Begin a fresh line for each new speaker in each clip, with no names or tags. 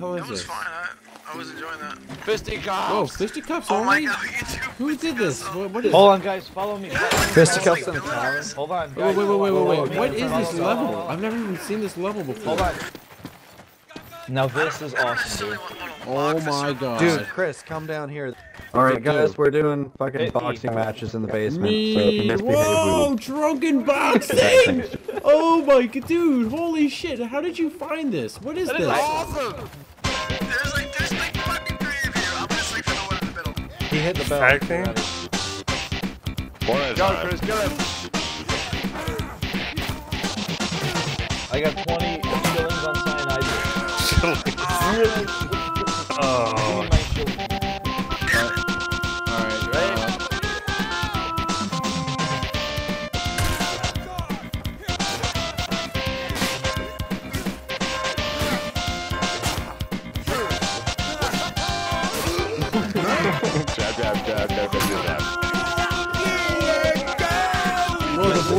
the hell is
That was
this?
fine. I, I was enjoying that.
Fisticuffs.
Whoa, fisticuffs
Oh my
only?
god.
Who did this? What, what is?
Hold on, guys. Follow me.
Fisticuffs in the tower.
Hold on.
Wait,
guys,
wait, wait,
hold
wait, wait, wait.
me.
What is this
me.
level? I've never even seen this level before.
Hold on. Now this is awesome. dude.
Oh my god.
Dude, Chris, come down here. Alright, guys, we're doing fucking boxing matches in the basement. So if
Me,
you misbehave, we
whoa,
will.
drunken boxing! Oh my god, dude, holy shit, how did you find this? What is
That is
this?
awesome.
There's like, there's like fucking three of you. I'm just like the one in the middle.
He hit the bell.
Tag team?
One at a
Go,
time.
Chris, kill him.
I got 20 shillings on cyanide.
Oh.
My shillings.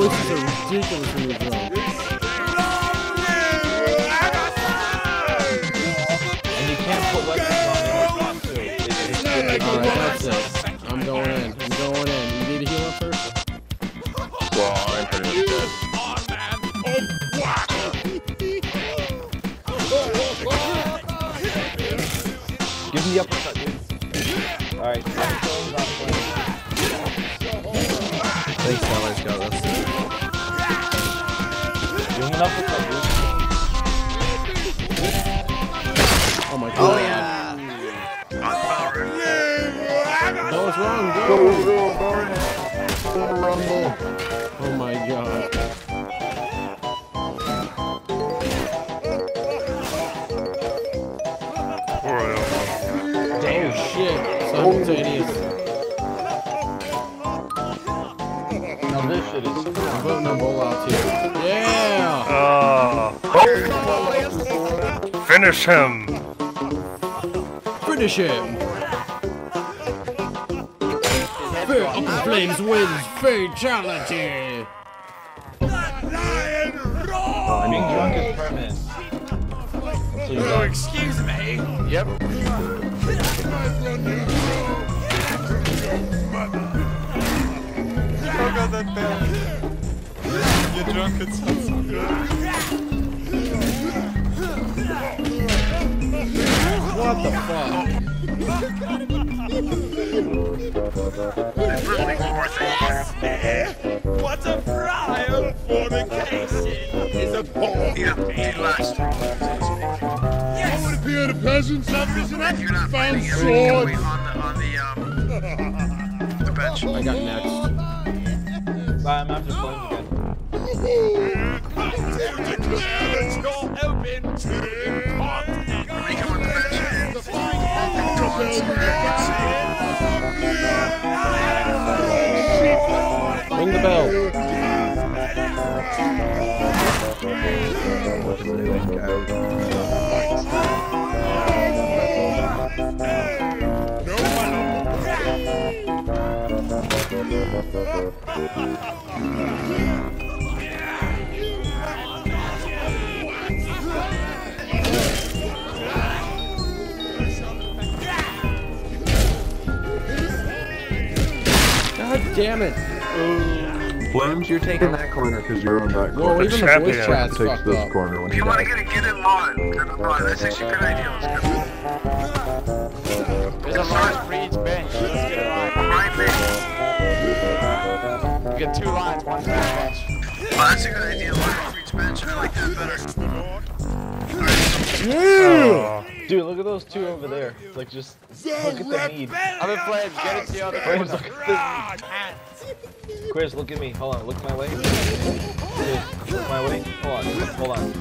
Whoa, the voices are ridiculous when you're.
And you can't put weapons on your back, too. It- it's just-
Alright, that's it. I'm going in, I'm going in. You need a heal up first?
Well, I'm pretty much dead.
Give me the uppercut, dude. Alright, 20 shillings on flame.
Thanks, fellas, got
Give him an dude.
Oh my god.
Oh, yeah.
That was wrong, go! Oh my god. Oh shit, simultaneous.
Finish him.
Finish him! Fa- Up in Flames wins fatality!
Being drunk is permanent. So you
Oh, excuse me. Yep.
Oh god, that bell. You're drunk, it sounds so good.
What the fuck?
What a prior fornication is a ball.
Yeah, two last three.
Yes! would appear to peasants have risen up
If you're not
found
fighting, can
swords.
wait on the, on the, um, the bench.
I got next.
I'm after flames again.
Declare that you're open
Ring the bell. God damn it.
Flames, you're taking that corner because you're on that
Whoa,
corner.
even the voice chat's
takes this
up.
corner when
If
he
you want to get it, get in line. Get in line. That's actually a good idea. Let's go.
There's a line for each bench. Let's get a line.
Right there.
You get two lines, one for each bench.
Oh, that's a good idea. Line for each bench. I like that better.
Oh.
Dude, look at those two over there. Like, just look at the need.
Other flames, get it to the other
Flames, look at this. Chris, look at me. Hold on, look my way. Chris, look my way. Hold on, hold on.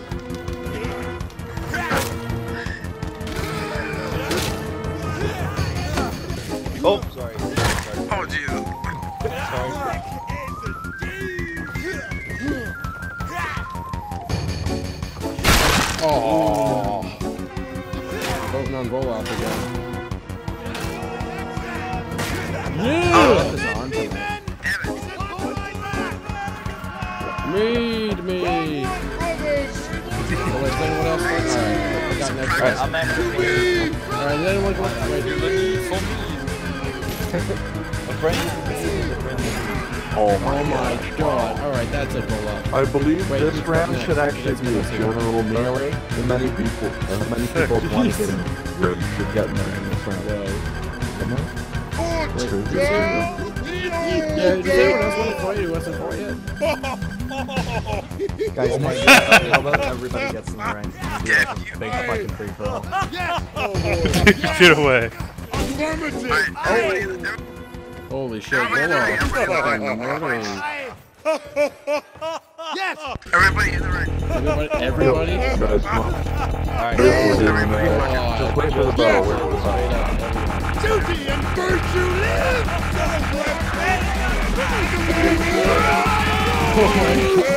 Oh, sorry. Sorry.
Oh, Jesus.
sorry.
Oh. Voting on Volop again. Yeah! Read me! So wait, is anyone else? Alright, I got next.
Alright, I'm after you.
Alright, is anyone going? Wait,
For me.
A friend is a friend.
Oh
oh
my oh
my god. Alright, that's a pull up.
I believe
Wait,
this
who's
round should actually be a
next?
general melee. And many people, and many people want to get in. You should get in there in this round.
Whoa.
Come on.
Wait,
True.
who's here? Yeah, does anyone else want to fight who wasn't fought yet?
Guys,
Oh my god.
time, how about everybody gets in the rank and we do like a big fucking free for all?
Oh, get away.
Alright, everybody in the
Holy shit, hold on. Fucking.
Everybody in the ring.
Everybody? Everybody?
Guys, come on.
Alright.
We're doing,
God.
just wait for the bell. Wait for the bell.
Yeah!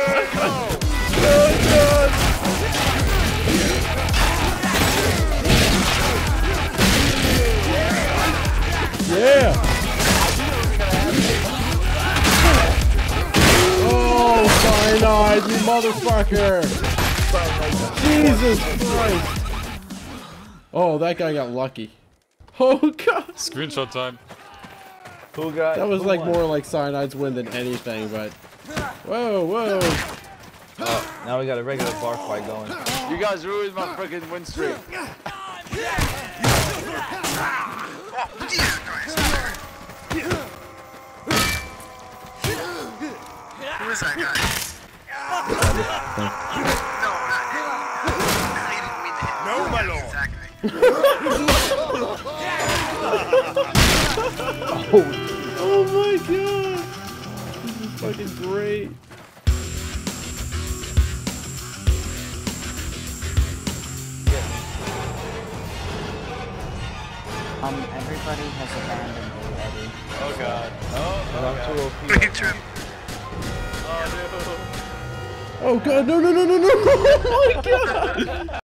Cyanide, you motherfucker! Jesus Christ! Oh, that guy got lucky. Oh god!
Screenshot time.
Who got?
That was like
won?
more like cyanide's win than anything, but... Whoa, whoa!
Oh, now we got a regular bar fight going.
You guys ruined my freaking win streak.
Oh, Who is that guy? No, not I didn't mean to hit. No, my lord.
Oh my god! This is fucking great.
Um, everybody has abandoned me, Eddie.
Oh god. Oh, oh
I'm too OP.
What are you tripping?
Oh no.
Oh god, no, no, no, no, no! Oh my god!